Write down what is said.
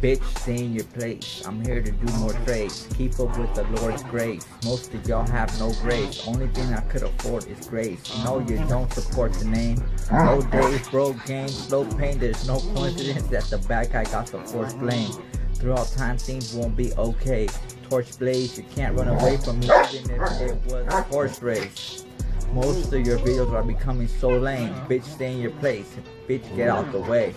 Bitch, stay in your place. I'm here to do more trades. Keep up with the Lord's grace. Most of y'all have no grace. Only thing I could afford is grace. No, you don't support the name. No days, broke games, slow pain. There's no coincidence that the bad guy got the force blame. Throughout time, things won't be okay. Torch blaze, you can't run away from me even if it was a horse race. Most of your videos are becoming so lame. Bitch, stay in your place. Bitch, get out the way.